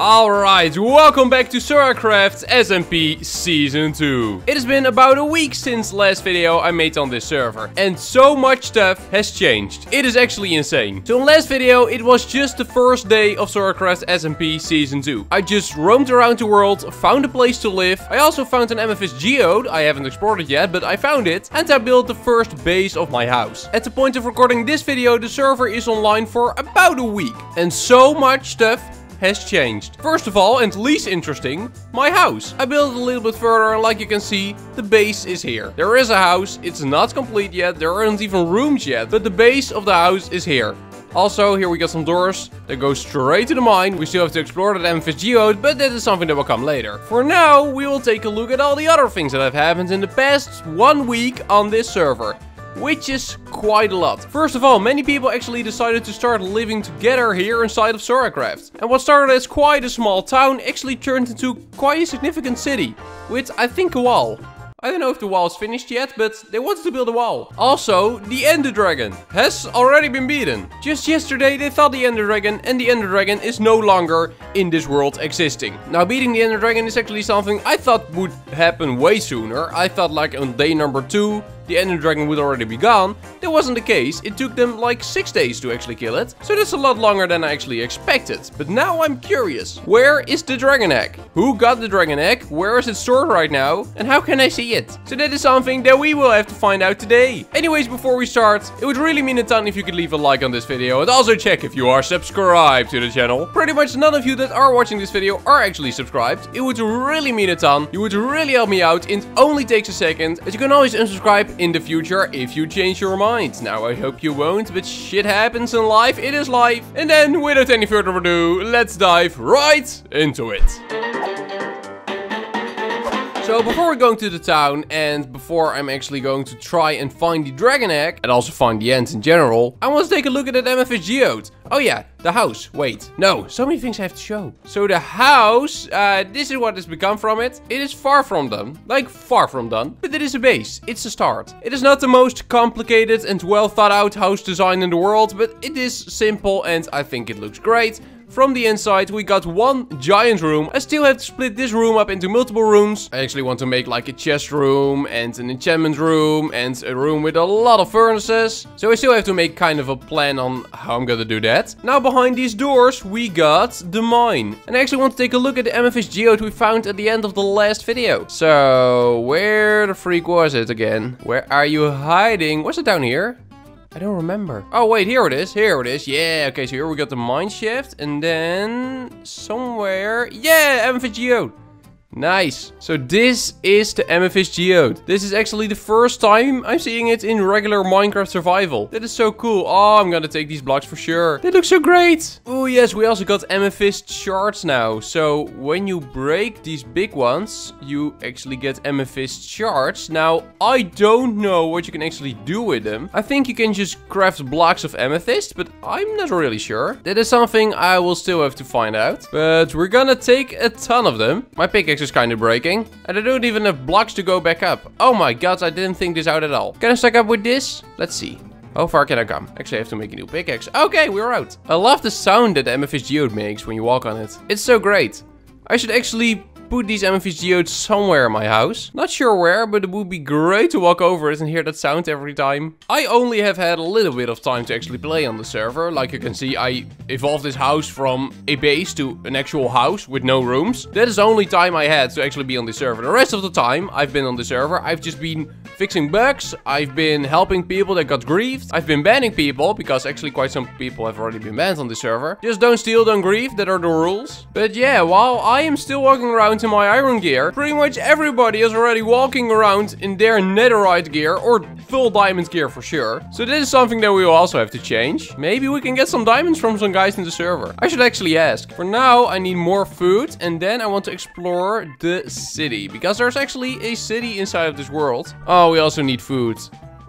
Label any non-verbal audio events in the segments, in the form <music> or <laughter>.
Alright, welcome back to SoraCraft SMP Season 2. It has been about a week since last video I made on this server, and so much stuff has changed. It is actually insane. So in last video, it was just the first day of SoraCraft SMP Season 2. I just roamed around the world, found a place to live. I also found an Amethyst geode, I haven't explored it yet, but I found it. And I built the first base of my house. At the point of recording this video, the server is online for about a week. And so much stuff has changed. First of all, and least interesting, my house. I built a little bit further and like you can see, the base is here. There is a house, it's not complete yet, there aren't even rooms yet, but the base of the house is here. Also, here we got some doors that go straight to the mine. We still have to explore that Amethyst Geode, but that is something that will come later. For now, we will take a look at all the other things that have happened in the past one week on this server which is quite a lot. First of all, many people actually decided to start living together here inside of SoraCraft. And what started as quite a small town actually turned into quite a significant city, with I think a wall. I don't know if the wall is finished yet, but they wanted to build a wall. Also, the Ender Dragon has already been beaten. Just yesterday they thought the Ender Dragon and the Ender Dragon is no longer in this world existing. Now beating the Ender Dragon is actually something I thought would happen way sooner. I thought like on day number 2 the Ender Dragon would already be gone. That wasn't the case, it took them like 6 days to actually kill it. So that's a lot longer than I actually expected. But now I'm curious, where is the Dragon Egg? Who got the Dragon Egg? Where is it stored right now? And how can I see it? So that is something that we will have to find out today. Anyways, before we start, it would really mean a ton if you could leave a like on this video. And also check if you are subscribed to the channel. Pretty much none of you that are watching this video are actually subscribed. It would really mean a ton. You would really help me out. It only takes a second. As you can always unsubscribe in the future if you change your mind. Now I hope you won't, but shit happens in life, it is life. And then without any further ado, let's dive right into it. So before we're going to the town and before I'm actually going to try and find the dragon egg and also find the ends in general, I want to take a look at that Amethyst geode. Oh yeah, the house. Wait, no, so many things I have to show. So the house, uh, this is what has become from it. It is far from done, like far from done, but it is a base. It's a start. It is not the most complicated and well thought out house design in the world, but it is simple and I think it looks great. From the inside, we got one giant room. I still have to split this room up into multiple rooms. I actually want to make like a chest room and an enchantment room and a room with a lot of furnaces. So I still have to make kind of a plan on how I'm gonna do that. Now behind these doors, we got the mine. And I actually want to take a look at the Amethyst geode we found at the end of the last video. So where the freak was it again? Where are you hiding? Was it down here? I don't remember. Oh, wait, here it is. Here it is. Yeah, okay, so here we got the mine shaft. And then somewhere... Yeah, Geode. Nice. So this is the Amethyst Geode. This is actually the first time I'm seeing it in regular Minecraft survival. That is so cool. Oh, I'm gonna take these blocks for sure. They look so great. Oh yes, we also got Amethyst shards now. So when you break these big ones, you actually get Amethyst shards. Now, I don't know what you can actually do with them. I think you can just craft blocks of Amethyst, but I'm not really sure. That is something I will still have to find out. But we're gonna take a ton of them. My pickaxe is kind of breaking. And I don't even have blocks to go back up. Oh my god, I didn't think this out at all. Can I stack up with this? Let's see. How far can I come? Actually, I have to make a new pickaxe. Okay, we're out. I love the sound that the Amethyst Geode makes when you walk on it. It's so great. I should actually put these geodes somewhere in my house. Not sure where, but it would be great to walk over it and hear that sound every time. I only have had a little bit of time to actually play on the server. Like you can see, I evolved this house from a base to an actual house with no rooms. That is the only time I had to actually be on the server. The rest of the time I've been on the server, I've just been fixing bugs. I've been helping people that got griefed. I've been banning people, because actually quite some people have already been banned on the server. Just don't steal, don't grief, that are the rules. But yeah, while I am still walking around into my iron gear, pretty much everybody is already walking around in their netherite gear or full diamond gear for sure. So this is something that we will also have to change. Maybe we can get some diamonds from some guys in the server. I should actually ask. For now, I need more food and then I want to explore the city because there's actually a city inside of this world. Oh, we also need food.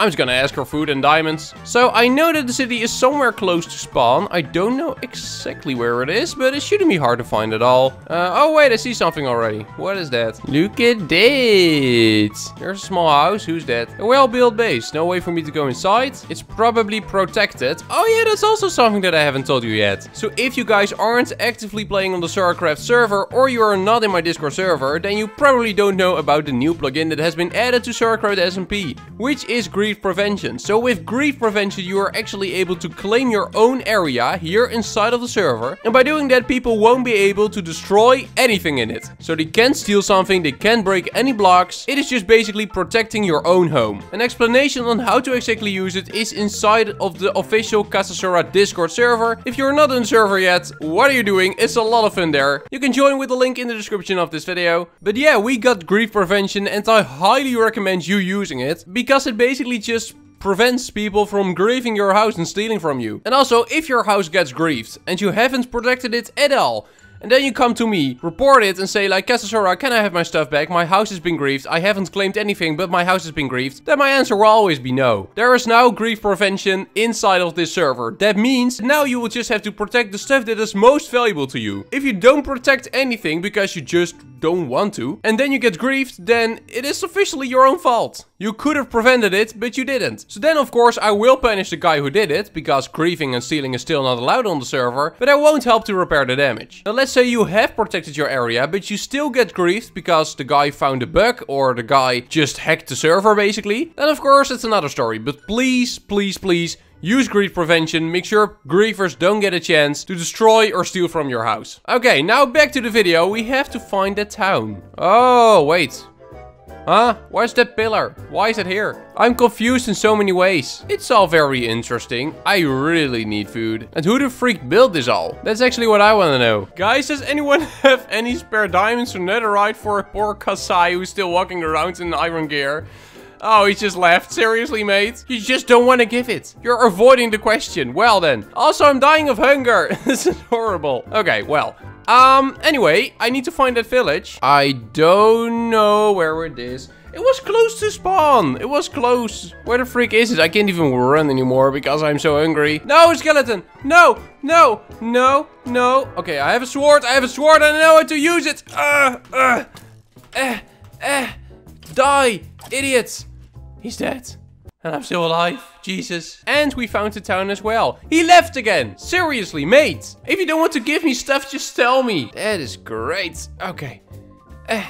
I'm just gonna ask for food and diamonds. So I know that the city is somewhere close to spawn. I don't know exactly where it is, but it shouldn't be hard to find at all. Uh, oh wait, I see something already. What is that? Look at this. There's a small house. Who's that? A well-built base. No way for me to go inside. It's probably protected. Oh yeah, that's also something that I haven't told you yet. So if you guys aren't actively playing on the SoraCraft server or you are not in my Discord server, then you probably don't know about the new plugin that has been added to SoraCraft SMP, which is Grief Prevention. So with Grief Prevention, you are actually able to claim your own area here inside of the server. And by doing that, people won't be able to destroy anything in it. So they can't steal something, they can't break any blocks. It is just basically protecting your own home. An explanation on how to exactly use it is inside of the official KasaiSora Discord server. If you're not in the server yet, what are you doing? It's a lot of fun there. You can join with the link in the description of this video. But yeah, we got grief prevention and I highly recommend you using it because it basically just prevents people from grieving your house and stealing from you. And also, if your house gets griefed and you haven't protected it at all, and then you come to me, report it and say like, KasaiSora, can I have my stuff back? My house has been griefed. I haven't claimed anything, but my house has been griefed. Then my answer will always be no. There is now grief prevention inside of this server. That means now you will just have to protect the stuff that is most valuable to you. If you don't protect anything because you just don't want to, and then you get griefed, then it is officially your own fault. You could have prevented it, but you didn't. So then of course I will punish the guy who did it, because griefing and stealing is still not allowed on the server, but I won't help to repair the damage. Now let's say you have protected your area, but you still get griefed because the guy found a bug, or the guy just hacked the server basically, then of course it's another story. But please, please, please, Use grief prevention, make sure griefers don't get a chance to destroy or steal from your house. Okay, now back to the video, we have to find a town. Oh, wait. Huh? Where's that pillar? Why is it here? I'm confused in so many ways. It's all very interesting. I really need food. And who the freak built this all? That's actually what I want to know. Guys, does anyone <laughs> have any spare diamonds or netherite for a poor Kasai who's still walking around in iron gear? Oh, he just left. Seriously, mate? You just don't want to give it. You're avoiding the question. Well then. Also, I'm dying of hunger. <laughs> this is horrible. Okay, well. Um, anyway, I need to find that village. I don't know where it is. It was close to spawn. It was close. Where the freak is it? I can't even run anymore because I'm so hungry. No, skeleton. No, no, no, no. Okay, I have a sword. I have a sword. I know how to use it. Uh, uh, uh, uh. Die, idiots. He's dead. And I'm still alive. Jesus. And we found the town as well. He left again. Seriously, mate. If you don't want to give me stuff, just tell me. That is great. Okay. Uh,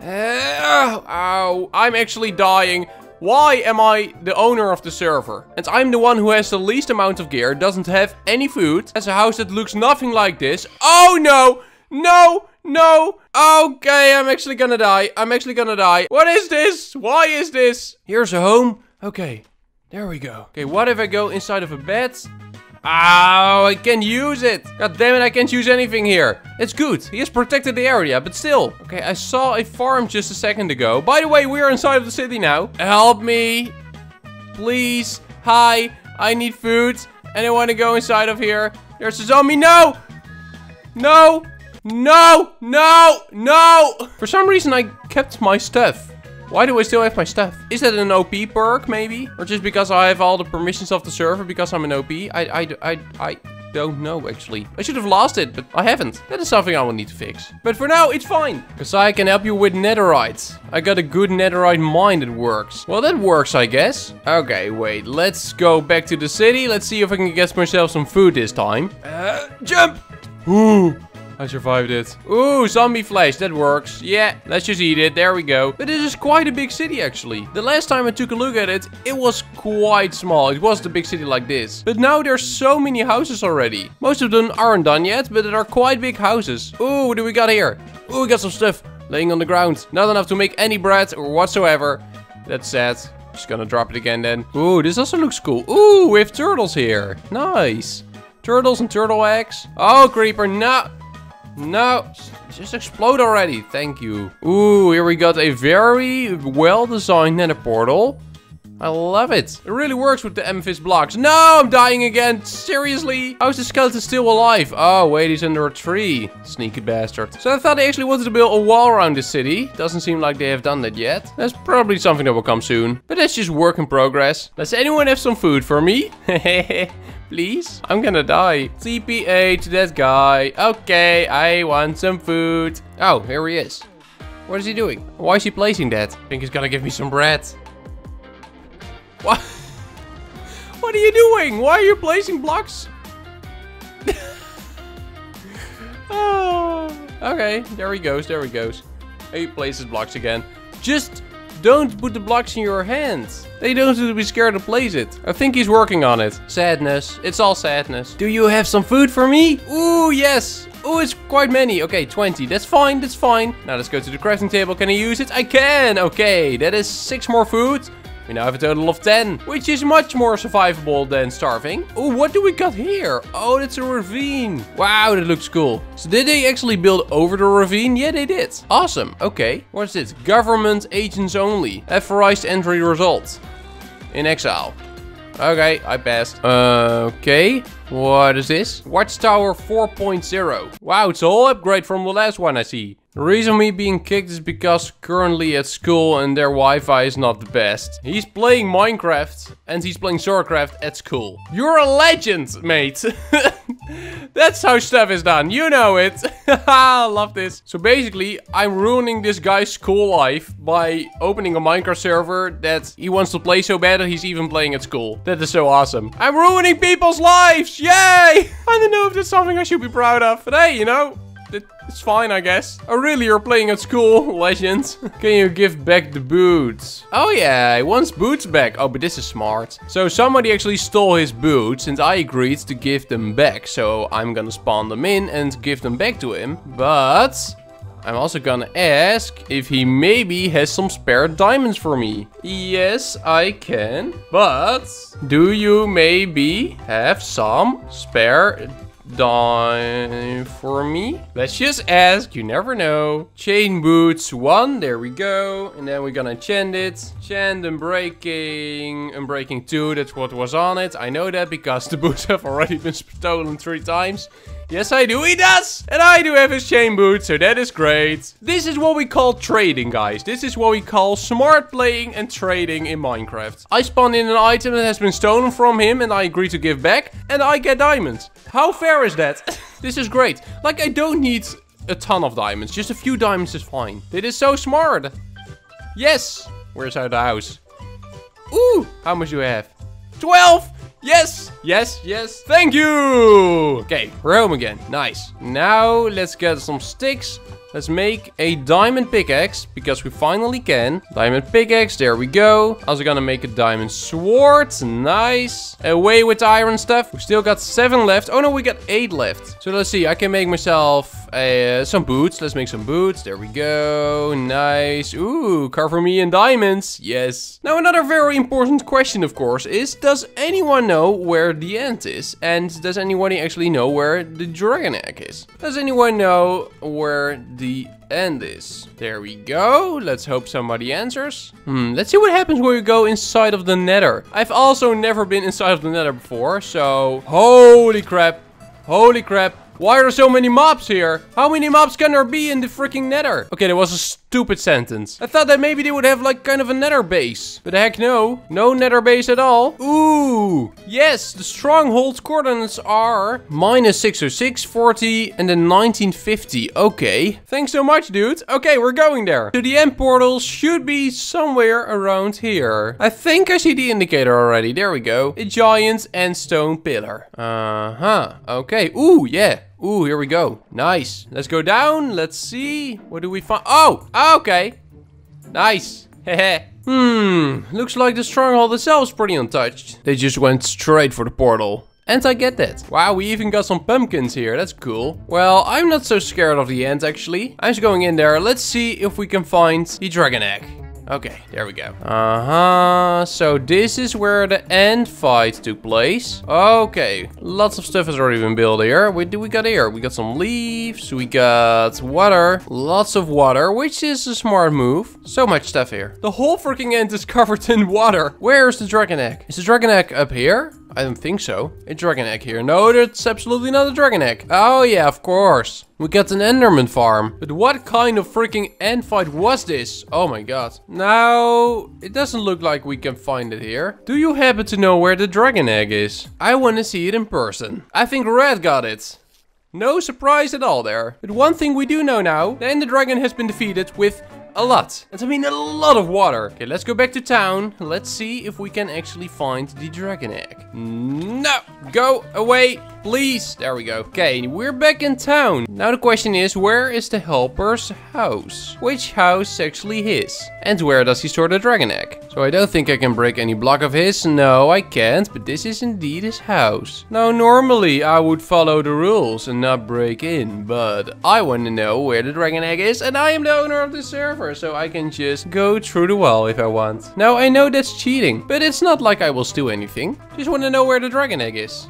uh, oh, I'm actually dying. Why am I the owner of the server? And I'm the one who has the least amount of gear, doesn't have any food, has a house that looks nothing like this. Oh no! No! No! Okay, I'm actually gonna die. I'm actually gonna die. What is this? Why is this? Here's a home. Okay, there we go. Okay, what if I go inside of a bed? Oh, I can use it. God damn it, I can't use anything here. It's good. He has protected the area, but still. Okay, I saw a farm just a second ago. By the way, we are inside of the city now. Help me. Please. Hi, I need food. And I want to go inside of here. There's a zombie. No! No! No! No! No! For some reason, I kept my stuff. Why do I still have my stuff? Is that an OP perk, maybe? Or just because I have all the permissions of the server because I'm an OP? I, I, I, I don't know, actually. I should have lost it, but I haven't. That is something I will need to fix. But for now, it's fine. Because I can help you with netherite. I got a good netherite mine that works. Well, that works, I guess. Okay, wait. Let's go back to the city. Let's see if I can get myself some food this time. Uh, jump! Ooh. I survived it. Ooh, zombie flesh. That works. Yeah, let's just eat it. There we go. But this is quite a big city, actually. The last time I took a look at it, it was quite small. It wasn't a big city like this. But now there's so many houses already. Most of them aren't done yet, but there are quite big houses. Ooh, what do we got here? Ooh, we got some stuff laying on the ground. Not enough to make any bread or whatsoever. That's sad. Just gonna drop it again then. Ooh, this also looks cool. Ooh, we have turtles here. Nice. Turtles and turtle eggs. Oh, creeper, no. No, just explode already. Thank you. Ooh, here we got a very well-designed nether portal. I love it. It really works with the amethyst blocks. No, I'm dying again. Seriously? How is the skeleton still alive? Oh, wait, he's under a tree. Sneaky bastard. So I thought they actually wanted to build a wall around the city. Doesn't seem like they have done that yet. That's probably something that will come soon. But that's just work in progress. Does anyone have some food for me? <laughs> Please? I'm gonna die. TPA to that guy. Okay, I want some food. Oh, here he is. What is he doing? Why is he placing that? I think he's gonna give me some bread. What? <laughs> What are you doing? Why are you placing blocks? oh. <laughs> Okay, there he goes, there he goes. He places blocks again. Just don't put the blocks in your hands. They don't need to be scared to place it. I think he's working on it. Sadness. It's all sadness. Do you have some food for me? Ooh, yes. Ooh, it's quite many. Okay, 20. That's fine, that's fine. Now let's go to the crafting table. Can I use it? I can. Okay, that is six more food. We now have a total of 10, which is much more survivable than starving. Oh, what do we got here? Oh, that's a ravine. Wow, that looks cool. So did they actually build over the ravine? Yeah, they did. Awesome. Okay, what's this? Government agents only. Authorized entry results. In exile. Okay, I passed. Uh, okay, what is this? Watchtower 4.0. Wow, it's a whole upgrade from the last one I see. The reason me being kicked is because currently at school and their Wi-Fi is not the best. He's playing Minecraft and he's playing SoraCraft at school. You're a legend, mate. <laughs> That's how stuff is done. You know it. <laughs> I love this. So basically, I'm ruining this guy's school life by opening a Minecraft server that he wants to play so bad that he's even playing at school. That is so awesome. I'm ruining people's lives. Yay! <laughs> I don't know if that's something I should be proud of. But hey, you know, it's fine, I guess. Oh, really? You're playing at school, <laughs> legend? Can you give back the boots? Oh, yeah. He wants boots back. Oh, but this is smart. So somebody actually stole his boots and I agreed to give them back. So I'm gonna spawn them in and give them back to him. But I'm also gonna ask if he maybe has some spare diamonds for me. Yes, I can. But do you maybe have some spare die for me. Let's just ask, you never know. Chain boots, one, there we go. And then we're gonna enchant it. Enchant unbreaking, unbreaking two, that's what was on it. I know that because the boots <laughs> have already been stolen three times. Yes, I do. He does! And I do have his chain boots, so that is great. This is what we call trading, guys. This is what we call smart playing and trading in Minecraft. I spawn in an item that has been stolen from him and I agree to give back, and I get diamonds. How fair is that? <laughs> this is great. Like, I don't need a ton of diamonds. Just a few diamonds is fine. It is so smart. Yes! Where's our house? Ooh! How much do we have? 12! Yes, yes, yes. Thank you. Okay, we're home again. Nice. Now let's get some sticks. Let's make a diamond pickaxe, because we finally can. Diamond pickaxe, there we go. Also gonna make a diamond sword, nice. Away with iron stuff. We still got seven left. Oh no, we got eight left. So let's see, I can make myself uh, some boots. Let's make some boots, there we go. Nice. Ooh, cover me in diamonds, yes. Now another very important question, of course, is does anyone know where the end is? And does anyone actually know where the dragon egg is? Does anyone know where the end is. There we go. Let's hope somebody answers. Hmm, let's see what happens when we go inside of the nether. I've also never been inside of the nether before, so... Holy crap. Holy crap. Why are there so many mobs here? How many mobs can there be in the freaking nether? Okay, there was a stupid sentence. I thought that maybe they would have like kind of a nether base. But heck no. No nether base at all. Ooh. Yes, the stronghold coordinates are minus 606, 40 and then 1950. Okay. Thanks so much, dude. Okay, we're going there. So the end portal should be somewhere around here. I think I see the indicator already. There we go. A giant end stone pillar. Uh-huh. Okay. Ooh, yeah. Ooh, here we go. Nice. Let's go down. Let's see. What do we find? Oh, okay. Nice. Hehe. <laughs> hmm. Looks like the stronghold itself is pretty untouched. They just went straight for the portal. And I get that. Wow, we even got some pumpkins here. That's cool. Well, I'm not so scared of the end, actually. I'm just going in there. Let's see if we can find the dragon egg. Okay, there we go. Uh-huh. So this is where the end fight took place. Okay, lots of stuff has already been built here. What do we got here? We got some leaves. We got water. Lots of water, which is a smart move. So much stuff here. The whole freaking end is <laughs> covered in water. Where's the dragon egg? Is the dragon egg up here? I don't think so. A dragon egg here. No, that's absolutely not a dragon egg. Oh yeah, of course. We got an Enderman farm. But what kind of freaking end fight was this? Oh my god. No, it doesn't look like we can find it here. Do you happen to know where the dragon egg is? I want to see it in person. I think Red got it. No surprise at all there. But one thing we do know now, the Ender Dragon has been defeated with a lot. And I mean a lot of water. Okay, let's go back to town. Let's see if we can actually find the dragon egg. No, go away, please. There we go. Okay, we're back in town. Now the question is, where is the helper's house? Which house actually his? And where does he store the dragon egg? So I don't think I can break any block of his. No, I can't, but this is indeed his house. Now, normally I would follow the rules and not break in, but I want to know where the dragon egg is and I am the owner of the server, so I can just go through the wall if I want. Now, I know that's cheating, but it's not like I will steal anything. Just want to know where the dragon egg is.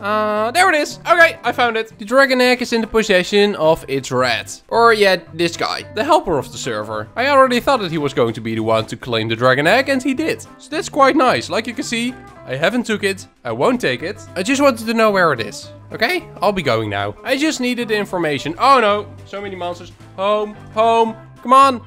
Uh, there it is. Okay, I found it. The dragon egg is in the possession of its rat. Or yeah, this guy, the helper of the server. I already thought that he was going to be the one to claim the dragon egg and he did. So that's quite nice. Like you can see, I haven't took it. I won't take it. I just wanted to know where it is. Okay, I'll be going now. I just needed the information. Oh no, so many monsters. Home, home, come on.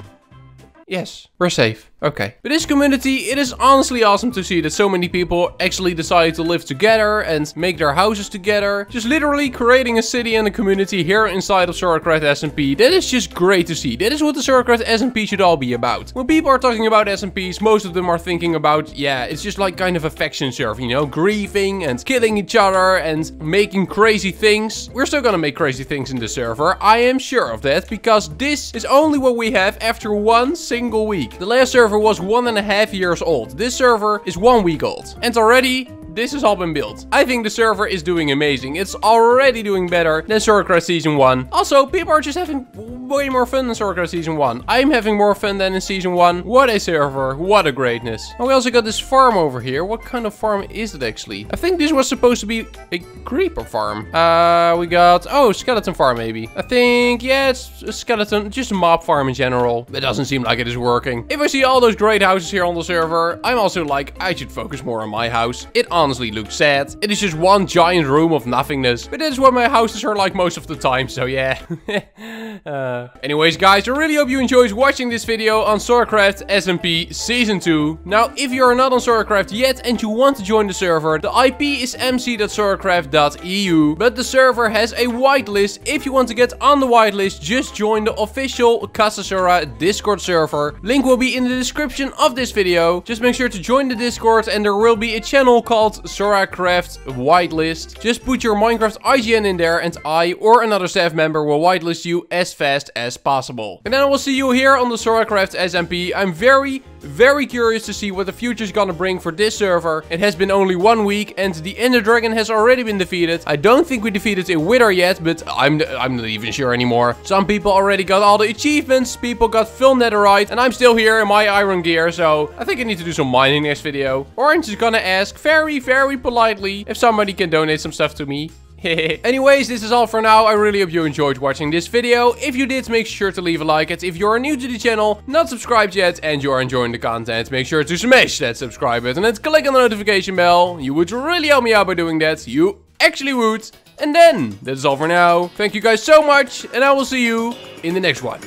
Yes, we're safe. Okay. But this community, it is honestly awesome to see that so many people actually decided to live together and make their houses together. Just literally creating a city and a community here inside of SoraCraft SMP. That is just great to see. That is what the SoraCraft SMP should all be about. When people are talking about SMPs, most of them are thinking about, yeah, it's just like kind of a faction server, you know, grieving and killing each other and making crazy things. We're still gonna make crazy things in the server. I am sure of that because this is only what we have after one single week. The last server server was one and a half years old. This server is one week old. And already this has all been built. I think the server is doing amazing. It's already doing better than SoraCraft Season 1. Also, people are just having way more fun than SoraCraft Season 1. I'm having more fun than in Season 1. What a server. What a greatness. And we also got this farm over here. What kind of farm is it actually? I think this was supposed to be a creeper farm. Uh, we got... Oh, skeleton farm maybe. I think, yeah, it's a skeleton. Just a mob farm in general. It doesn't seem like it is working. If I see all those great houses here on the server, I'm also like, I should focus more on my house. It looks sad. It is just one giant room of nothingness. But that is what my houses are like most of the time, so yeah. <laughs> uh, anyways, guys, I really hope you enjoyed watching this video on SoraCraft SMP Season 2. Now, if you are not on SoraCraft yet and you want to join the server, the IP is mc.soracraft.eu, but the server has a whitelist. If you want to get on the whitelist, just join the official KasaiSora Discord server. Link will be in the description of this video. Just make sure to join the Discord and there will be a channel called called SoraCraft whitelist. Just put your Minecraft IGN in there and I or another staff member will whitelist you as fast as possible. And then I will see you here on the SoraCraft SMP. I'm very, very curious to see what the future is gonna bring for this server. It has been only one week and the Ender Dragon has already been defeated. I don't think we defeated a Wither yet, but I'm, I'm not even sure anymore. Some people already got all the achievements, people got full netherite, and I'm still here in my iron gear, so I think I need to do some mining next video. Orange is gonna ask very, very politely if somebody can donate some stuff to me. <laughs> Anyways, this is all for now. I really hope you enjoyed watching this video. If you did, make sure to leave a like it. If you are new to the channel, not subscribed yet, and you are enjoying the content, make sure to smash that subscribe button and click on the notification bell. You would really help me out by doing that. You actually would. And then, that is all for now. Thank you guys so much, and I will see you in the next one.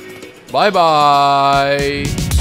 Bye bye.